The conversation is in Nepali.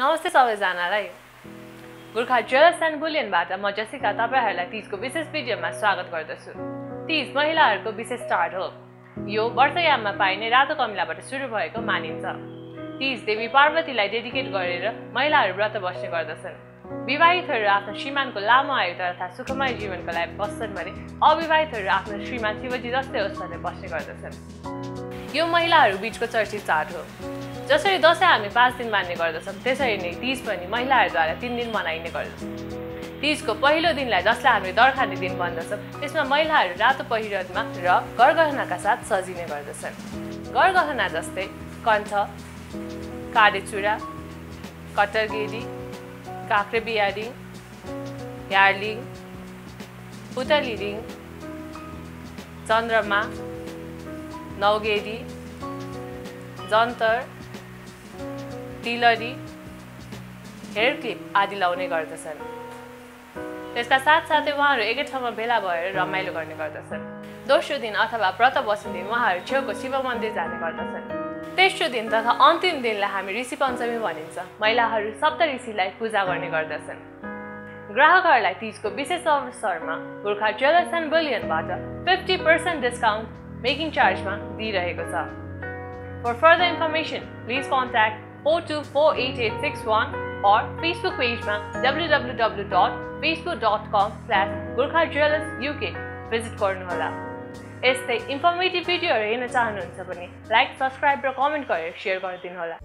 नमस्ते सबैजनालाई गोर्खा ज्वेलर्स एन्ड बुलियनबाट म जसिका तपाईँहरूलाई तिजको विशेष भिडियोमा स्वागत गर्दछु तिज महिलाहरूको विशेष चाड हो यो वर्षयाममा पाइने रातो कमिलाबाट सुरु भएको मानिन्छ तिज देवी पार्वतीलाई डेडिकेट गरेर महिलाहरू व्रत बस्ने गर्दछन् विवाहितहरू आफ्नो श्रीमानको लामो आयु तथा सुखमय जीवनको लागि बस्छन् भने अविवाहितहरू आफ्नो श्रीमान शिवजी जस्तै होस् भनेर बस्ने गर्दछन् यो महिलाहरू बिचको चर्चित चाड हो। जसरी दसैँ हामी पाँच दिन मान्ने गर्दछौँ त्यसरी नै तिज पनि महिलाहरूद्वारा तिन दिन मनाइने गर्दछ। तिजको पहिलो दिनलाई जसलाई हामी दर्खाने दिन भन्दछौँ त्यसमा महिलाहरू रातो पहिरनमा र गरगहनाका साथ सजिने गर्दछन्। गरगहना जस्तै कण्ठ काडेचुरा कटरगेरी काँक्रे बिहारी यार्लिङ पुतली रिङ चन्द्रमा नौगेरी जन्तर तिलरी हेयर क्लिप आदि लाउने गर्दछन्। त्यसका साथसाथै उहाँहरू एकै ठाउँमा भेला भएर रमाइलो गर्ने गर्दछन्। दोस्रो दिन अथवा व्रत बस्ने दिन उहाँहरू छेउको शिव मन्दिर जाने गर्दछन्। तेस्रो दिन तथा अन्तिम दिनलाई हामी ऋषि पञ्चमी भनिन्छ। महिलाहरू सप्त ऋषिलाई पूजा गर्ने गर्दछन्। ग्राहकहरूलाई तिजको विशेष अवसरमा गोर्खा ज्वेलर्स एन्ड बुलियनबाट फिफ्टी पर्सेन्ट डिस्काउन्ट मेकिङ चार्जमा दिइरहेको छ fur further information please contact 42488861 or Facebook पेजमा www.facebook.com slash Gorkha jewellers UK visit गर्नुहोला यस्तै इन्फर्मेटिभ भिडियोहरू हेर्न चाहनुहुन्छ भने लाइक सब्सक्राइब र कमेन्ट गरेर सेयर गरिदिनुहोला।